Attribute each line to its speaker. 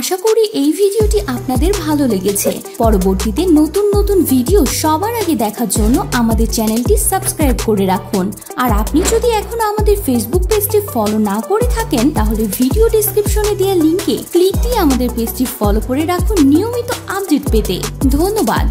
Speaker 1: আশা করি এই ভিডিওটি আপনাদের ভালো লেগেছে। পরবর্তীতে নতুন নতুন ভিডিও সবার আগে দেখার জন্য আমাদের চ্যানেলটি সাবস্ক্রাইব করে রাখুন। আর আপনি যদি এখনও আমাদের ফেসবুক পেজটি ফলো না করে থাকেন, তাহলে ভিডিও ডিসক্রিপশনে দেওয়া লিঙ্কে ক্লিক দিয়ে আমাদের পেজটি ফলো করে রাখুন নিয়মিত আপডেট পেতে। ধন্যবাদ।